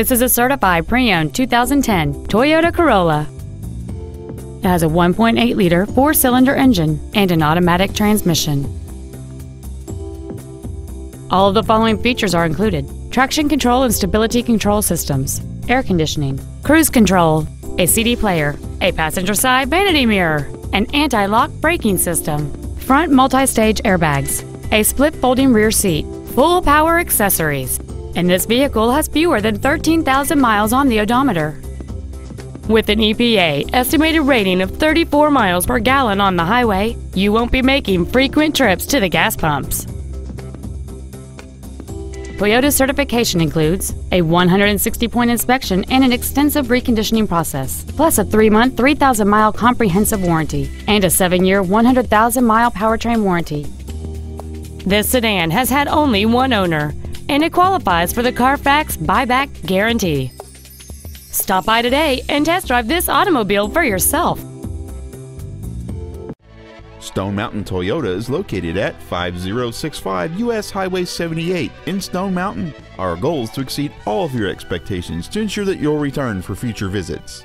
This is a certified pre-owned 2010 Toyota Corolla. It has a 1.8 liter four cylinder engine and an automatic transmission. All of the following features are included traction control and stability control systems, air conditioning, cruise control, a CD player, a passenger side vanity mirror, an anti lock braking system, front multi stage airbags, a split folding rear seat, full power accessories, and this vehicle has fewer than 13,000 miles on the odometer. With an EPA estimated rating of 34 miles per gallon on the highway, you won't be making frequent trips to the gas pumps. Toyota's certification includes a 160 point inspection and an extensive reconditioning process, plus a 3 month, 3,000 mile comprehensive warranty, and a 7 year, 100,000 mile powertrain warranty. This sedan has had only one owner, and it qualifies for the Carfax buyback guarantee. Stop by today and test drive this automobile for yourself. Stone Mountain Toyota is located at 5065 US Highway 78 in Stone Mountain. Our goal is to exceed all of your expectations to ensure that you'll return for future visits.